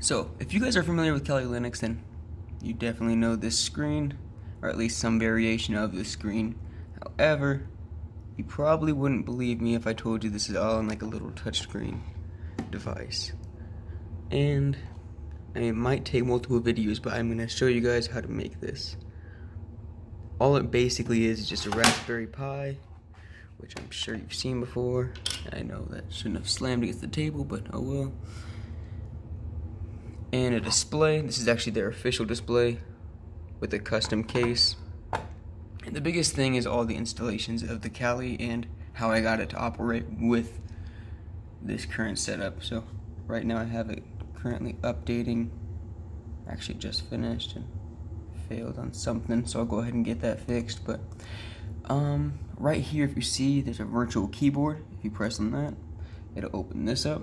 So, if you guys are familiar with Kali Linux, then you definitely know this screen, or at least some variation of this screen. However, you probably wouldn't believe me if I told you this is all on like a little touchscreen device. And it might take multiple videos, but I'm going to show you guys how to make this. All it basically is is just a Raspberry Pi, which I'm sure you've seen before. I know that shouldn't have slammed against the table, but oh well and a display. This is actually their official display with a custom case. And the biggest thing is all the installations of the Cali and how I got it to operate with this current setup. So right now I have it currently updating. Actually just finished and failed on something, so I'll go ahead and get that fixed. But um, right here, if you see, there's a virtual keyboard. If you press on that, it'll open this up.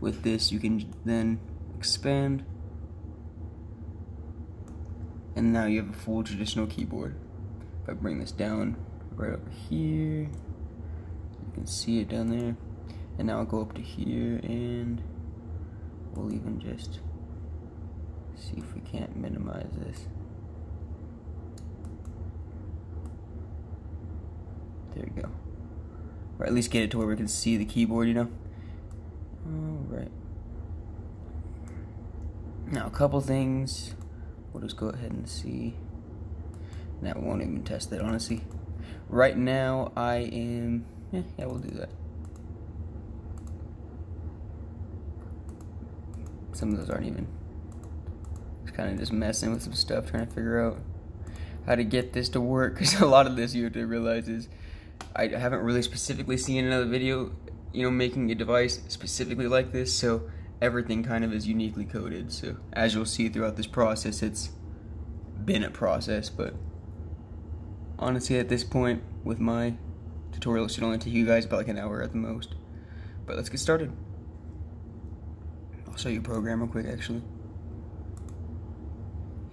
With this, you can then expand, and now you have a full traditional keyboard. If I bring this down right over here, you can see it down there. And now I'll go up to here and we'll even just see if we can't minimize this. There we go. Or at least get it to where we can see the keyboard, you know? Alright. Now, a couple things. We'll just go ahead and see. That won't even test that, honestly. Right now, I am. Eh, yeah, we'll do that. Some of those aren't even. It's kind of just messing with some stuff, trying to figure out how to get this to work. Because a lot of this you have to realize is I haven't really specifically seen another video, you know, making a device specifically like this. So everything kind of is uniquely coded. So as you'll see throughout this process, it's been a process, but honestly at this point with my tutorial, it should only take you guys about like an hour at the most. But let's get started. I'll show you a program real quick actually.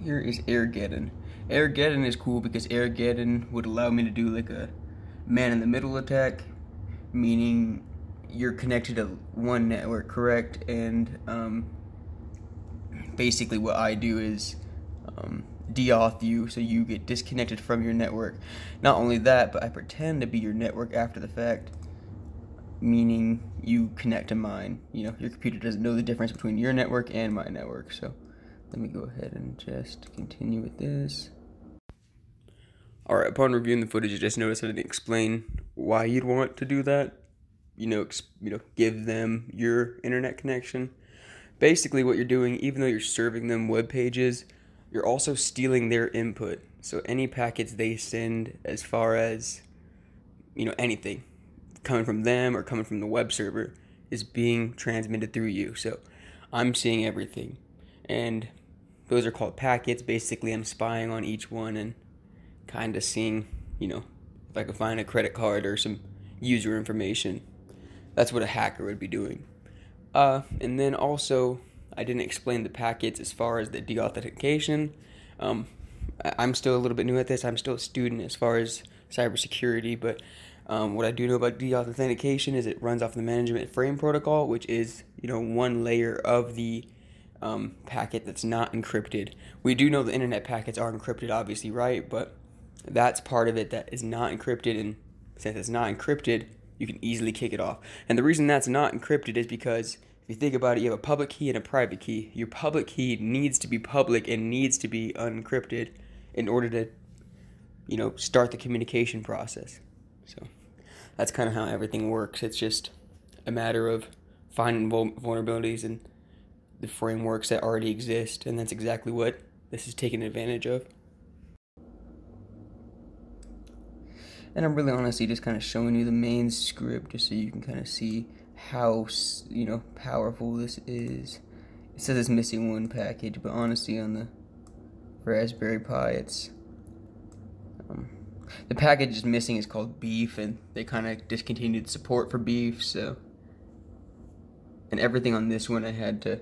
Here is Airgeddon. Airgeddon is cool because Airgeddon would allow me to do like a man in the middle attack, meaning you're connected to one network, correct? And um, basically, what I do is um, deauth you so you get disconnected from your network. Not only that, but I pretend to be your network after the fact, meaning you connect to mine. You know, your computer doesn't know the difference between your network and my network. So let me go ahead and just continue with this. Alright, upon reviewing the footage, you just noticed I didn't explain why you'd want to do that you know, you know, give them your internet connection. Basically, what you're doing, even though you're serving them web pages, you're also stealing their input. So any packets they send, as far as you know, anything coming from them or coming from the web server, is being transmitted through you. So I'm seeing everything, and those are called packets. Basically, I'm spying on each one and kind of seeing, you know, if I can find a credit card or some user information that's what a hacker would be doing. Uh, and then also, I didn't explain the packets as far as the deauthentication. Um, I'm still a little bit new at this. I'm still a student as far as cybersecurity, but um, what I do know about deauthentication is it runs off the management frame protocol, which is you know one layer of the um, packet that's not encrypted. We do know the internet packets are encrypted, obviously, right? But that's part of it that is not encrypted, and since it's not encrypted, you can easily kick it off. And the reason that's not encrypted is because if you think about it, you have a public key and a private key. Your public key needs to be public and needs to be unencrypted in order to, you know, start the communication process. So that's kind of how everything works. It's just a matter of finding vulnerabilities and the frameworks that already exist, and that's exactly what this is taking advantage of. And I'm really honestly just kind of showing you the main script just so you can kind of see how you know powerful this is. It says it's missing one package, but honestly on the Raspberry Pi it's um, the package is missing is called beef and they kind of discontinued support for beef so and everything on this one I had to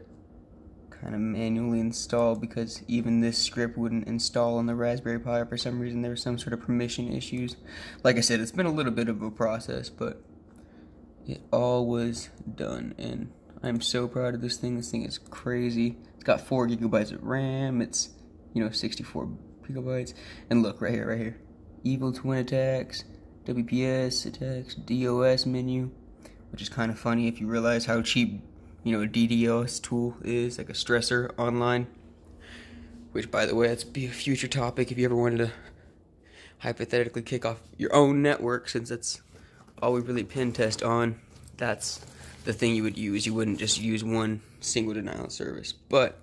kind of manually install because even this script wouldn't install on the Raspberry Pi for some reason there was some sort of permission issues. Like I said, it's been a little bit of a process, but it all was done and I'm so proud of this thing. This thing is crazy. It's got four gigabytes of RAM. It's, you know, 64 gigabytes. And look, right here, right here. Evil Twin attacks, WPS attacks, DOS menu, which is kind of funny if you realize how cheap, you know, a DDoS tool is, like a stressor online. Which, by the way, that's be a future topic if you ever wanted to hypothetically kick off your own network, since that's all we really pen test on. That's the thing you would use. You wouldn't just use one single denial service. But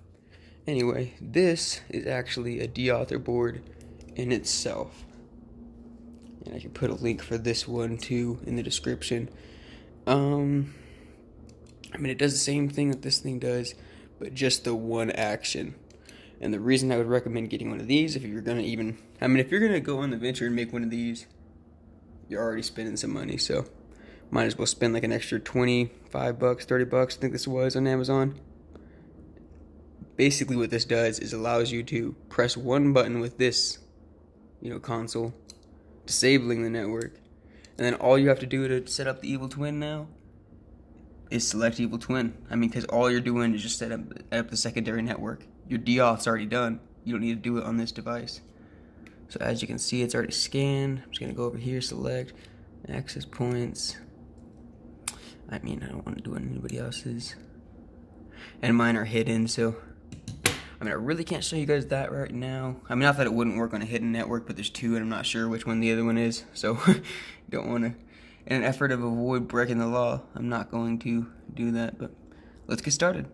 anyway, this is actually a deauthor board in itself. And I can put a link for this one too in the description. Um, mean, it does the same thing that this thing does, but just the one action. And the reason I would recommend getting one of these, if you're gonna even, I mean, if you're gonna go on the venture and make one of these, you're already spending some money, so might as well spend like an extra 25 bucks, 30 bucks, I think this was on Amazon. Basically, what this does is allows you to press one button with this, you know, console, disabling the network, and then all you have to do to set up the Evil Twin now is select Evil Twin. I mean, because all you're doing is just set up, up the secondary network your deauth's already done. You don't need to do it on this device. So as you can see, it's already scanned. I'm just gonna go over here, select access points. I mean, I don't want to do anybody else's. And mine are hidden, so I mean, I really can't show you guys that right now. I mean, not that it wouldn't work on a hidden network, but there's two, and I'm not sure which one the other one is. So, don't want to. In an effort of avoid breaking the law, I'm not going to do that. But let's get started.